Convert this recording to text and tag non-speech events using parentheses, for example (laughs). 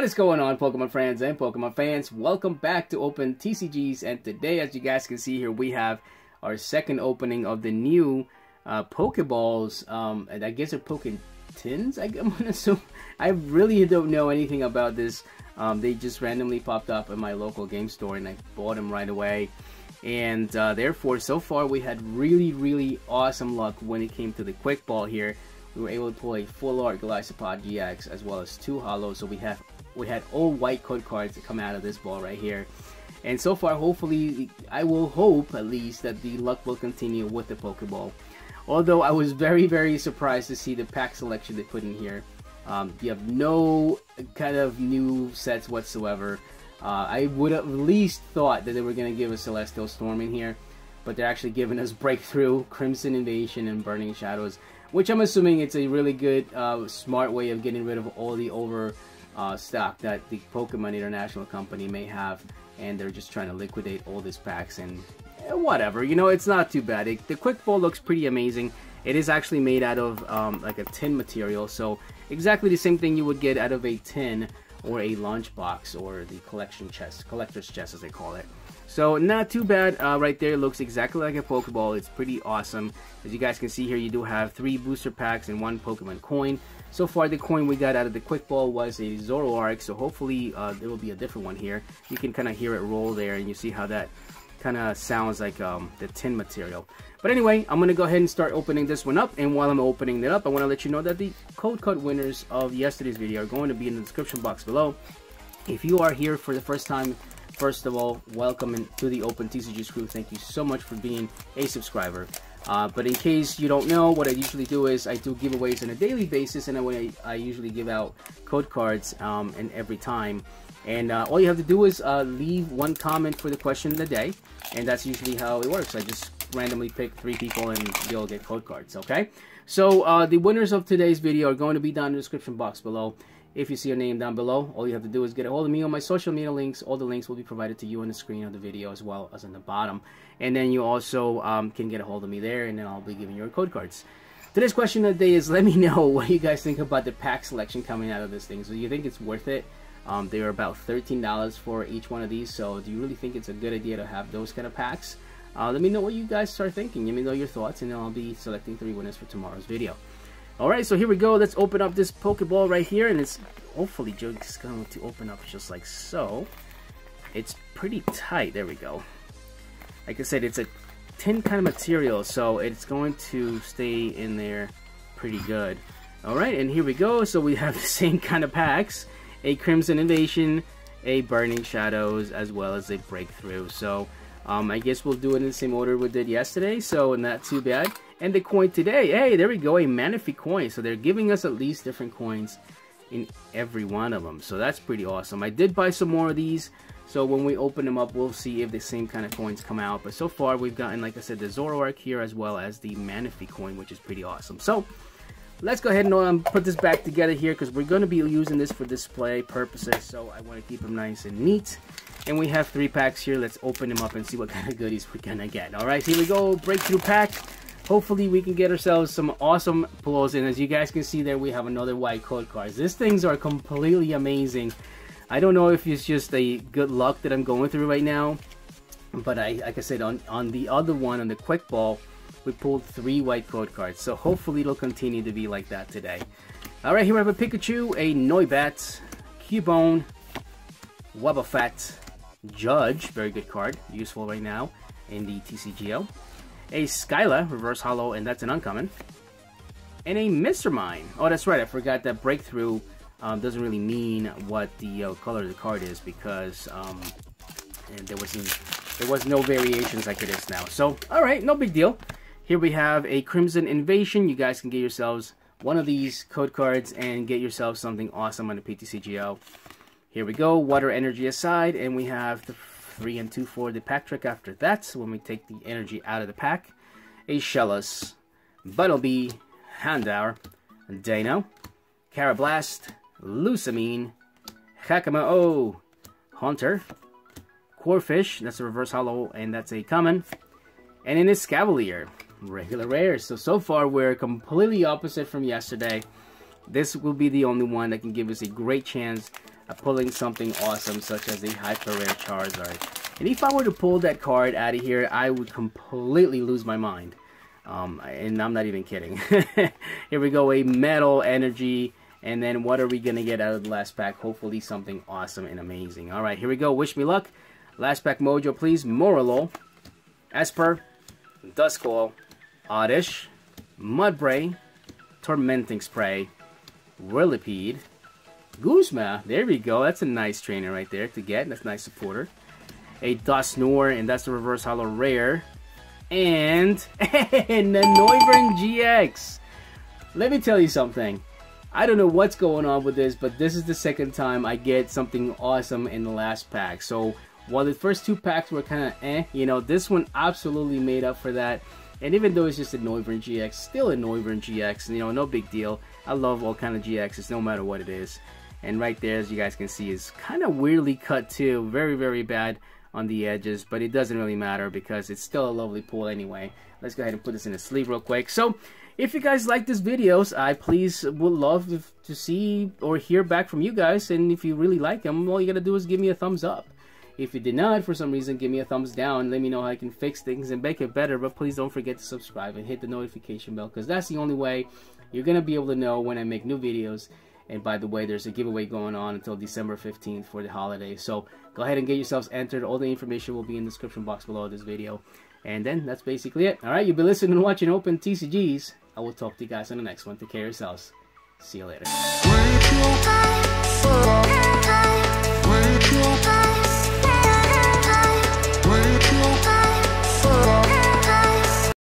What is going on, Pokemon friends and Pokemon fans? Welcome back to Open TCGs, and today, as you guys can see here, we have our second opening of the new uh, Pokeballs, um, and I guess they're Poke Tins, (laughs) I'm gonna assume. I really don't know anything about this. Um, they just randomly popped up in my local game store, and I bought them right away. And uh, therefore, so far, we had really, really awesome luck when it came to the Quick Ball here we were able to pull a full art Golisopod GX as well as two holos. So we have we had all white code cards that come out of this ball right here. And so far, hopefully, I will hope at least that the luck will continue with the Pokeball. Although I was very, very surprised to see the pack selection they put in here. Um, you have no kind of new sets whatsoever. Uh, I would have at least thought that they were going to give us Celestial Storm in here, but they're actually giving us (laughs) Breakthrough, Crimson Invasion, and Burning Shadows which I'm assuming it's a really good, uh, smart way of getting rid of all the over uh, stock that the Pokemon International company may have, and they're just trying to liquidate all these packs and eh, whatever. You know, it's not too bad. It, the Quick Ball looks pretty amazing. It is actually made out of um, like a tin material, so exactly the same thing you would get out of a tin or a lunchbox or the collection chest, collector's chest as they call it. So not too bad uh, right there. Looks exactly like a Pokeball. It's pretty awesome. As you guys can see here, you do have three booster packs and one Pokemon coin. So far, the coin we got out of the Quick Ball was a Zoroark, so hopefully uh, there will be a different one here. You can kind of hear it roll there, and you see how that kind of sounds like um, the tin material. But anyway, I'm going to go ahead and start opening this one up, and while I'm opening it up, I want to let you know that the code card winners of yesterday's video are going to be in the description box below. If you are here for the first time First of all, welcome to the Open TCG crew. Thank you so much for being a subscriber. Uh, but in case you don't know, what I usually do is I do giveaways on a daily basis, and I, I usually give out code cards um, and every time. And uh, all you have to do is uh, leave one comment for the question of the day, and that's usually how it works. I just randomly pick three people, and you'll get code cards. Okay. So uh, the winners of today's video are going to be down in the description box below. If you see your name down below, all you have to do is get a hold of me on my social media links. All the links will be provided to you on the screen of the video as well as on the bottom. And then you also um, can get a hold of me there, and then I'll be giving you your code cards. Today's question of the day is let me (laughs) know what you guys think about the pack selection coming out of this thing. So do you think it's worth it? Um, they are about $13 for each one of these. So do you really think it's a good idea to have those kind of packs? Uh, let me know what you guys are thinking. Let me know your thoughts, and then I'll be selecting three winners for tomorrow's video. Alright, so here we go. Let's open up this Pokeball right here, and it's hopefully just going to open up just like so. It's pretty tight. There we go. Like I said, it's a tin kind of material, so it's going to stay in there pretty good. Alright, and here we go. So we have (laughs) the same kind of packs. A Crimson Invasion, a Burning Shadows, as well as a Breakthrough. So um, I guess we'll do it in the same order we did yesterday, so not too bad. And the coin today, hey, there we go, a Manaphy coin. So they're giving us at least different coins in every one of them. So that's pretty awesome. I did buy some more of these, so when we open them up, we'll see if the same kind of coins come out. But so far, we've gotten, like I said, the Zoroark here, as well as the Manaphy coin, which is pretty awesome. So, let's go ahead and um, put this back together here, because we're going to be using this for display purposes, so I want to keep them nice and neat. And we have three packs here. Let's open them up and see what kind of goodies we're gonna get. Alright, here we go. Breakthrough pack. Hopefully we can get ourselves some awesome pulls. And as you guys can see there, we have another white code cards. These things are completely amazing. I don't know if it's just a good luck that I'm going through right now. But I, like I said, on, on the other one, on the quick ball, we pulled three white code cards. So hopefully it'll continue to be like that today. Alright, here we have a Pikachu, a Noibat, Cubone, Wobbuffet, Judge, very good card, useful right now in the TCGO. A Skyla, reverse holo, and that's an uncommon. And a Mr. Mime. Oh, that's right, I forgot that Breakthrough um, doesn't really mean what the uh, color of the card is because um, there wasn't there was no variations like it is now. So, alright, no big deal. Here we have a Crimson Invasion. You guys can get yourselves one of these code cards and get yourself something awesome on the PTCGO. Here we go, water energy aside, and we have the 3 and 2 for the pack trick after that. So when we take the energy out of the pack, a Shellos, Bunnelby, Houndour, Dano, Karrablast, Lusamine, Hakamo-o, Haunter, Corphish, that's a reverse holo, and that's a common, and in this Cavalier, regular rare. So, so far we're completely opposite from yesterday. This will be the only one that can give us a great chance pulling something awesome such as the Hyper Rare Charizard. And if I were to pull that card out of here, I would completely lose my mind. Um, and I'm not even kidding. (laughs) here we go, a Metal Energy. And then what are we going to get out of the last pack? Hopefully something awesome and amazing. All right, here we go. Wish me luck. Last pack mojo, please. Morelull, Espurr, Duskull, Oddish, Mudbray, Tormenting Spray, Whirlipede, Guzma. There we go. That's a nice trainer right there to get. That's a nice supporter. A Dusknoir, and that's the reverse holo rare. And, (laughs) and the Noivern GX. Let me tell you something. I don't know what's going on with this, but this is the second time I get something awesome in the last pack. So while the first two packs were kind of eh, you know, this one absolutely made up for that. And even though it's just a Noivern GX, still a Noivern GX, you know, no big deal. I love all kind of GXs, no matter what it is. And right there, as you guys can see, is kind of weirdly cut too. Very, very bad on the edges, but it doesn't really matter because it's still a lovely pool anyway. Let's go ahead and put this in a sleeve real quick. So, if you guys like these videos, I please would love to see or hear back from you guys. And if you really like them, all you gotta do is give me a thumbs up. If you did not, for some reason, give me a thumbs down. Let me know how I can fix things and make it better. But please don't forget to subscribe and hit the notification bell because that's the only way you're gonna be able to know when I make new videos. And by the way, there's a giveaway going on until December 15th for the holiday. So go ahead and get yourselves entered. All the information will be in the description box below this video. And then that's basically it. All right, you've been listening and watching Open TCGs. I will talk to you guys in the next one. Take care of yourselves. See you later.